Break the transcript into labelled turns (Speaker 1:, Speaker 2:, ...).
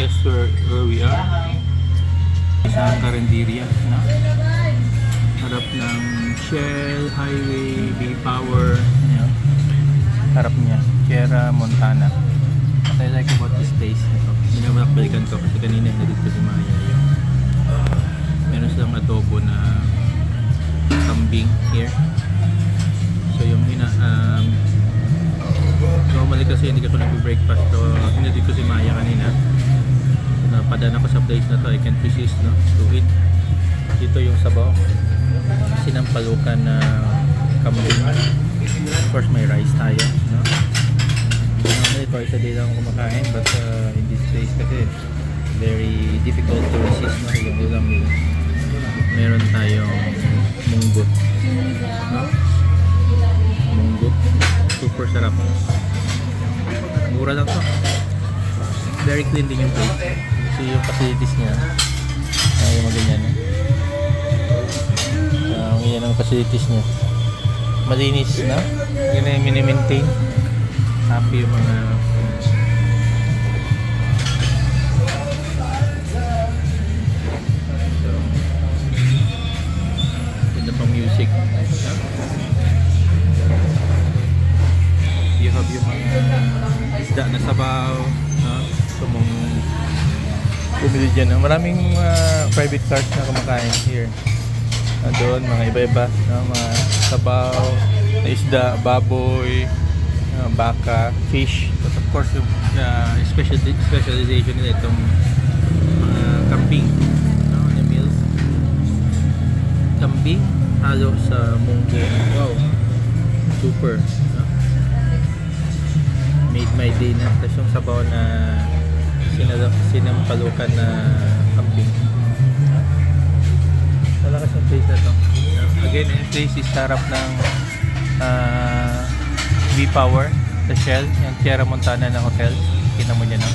Speaker 1: guess where, where we are. Sa Carinderia, no? Harap ng Shell, Highway, Bay Power, yun. Harap niya, Sierra Montana. What I like about this place, ito, binabalak-balikan ko kasi kanina nandito si Maya yung meron silang adobo na kambing here. So yung hina, um, normally kasi hindi ako nag-breakfast so hinatid ko si Maya napadaan ako sa place na to I can't resist no? To eat dito yung sabaw. Sinampalukan na kambing of course may rice tayo no? Normally twice a day lang kumakain but uh, in this place kasi very difficult to resist no? Yung ulam nila meron tayong munggo. No munggo. Super sarap. Mura lang to. Very clean din yung place facilities niya. Ay yung maganyan uh, yan ang facilities niya. Malinis na. Yun yung mini-maintain. Happy yung mga music. You have yung mga isda na sabaw no? so mong bumili dyan maraming mga private cars na kumakain here. Uh, doon mga iba-iba no? mga sabaw isda, baboy uh, baka, fish. But of course yung uh, special specialization nila itong mga kambing no? the meals kambing halo sa munggo. Wow. Super no? made my day na. Tapos yung sabaw na sinampalukan na kambing. Malakas yung place na to. Again yung place is sarap ng uh, V-Power the Shell yung Sierra Montana na hotel. Kita mo dyan no?